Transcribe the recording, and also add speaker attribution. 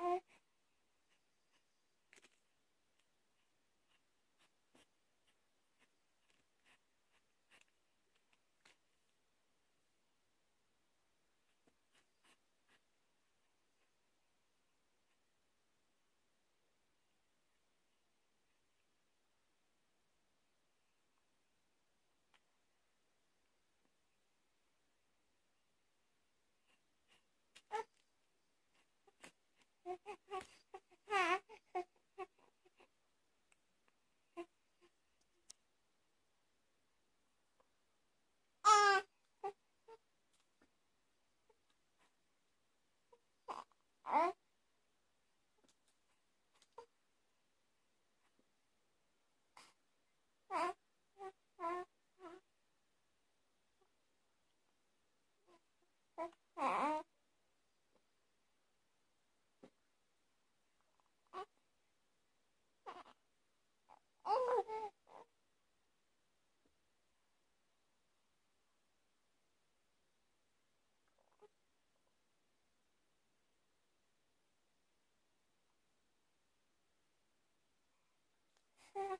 Speaker 1: uh,
Speaker 2: Yeah.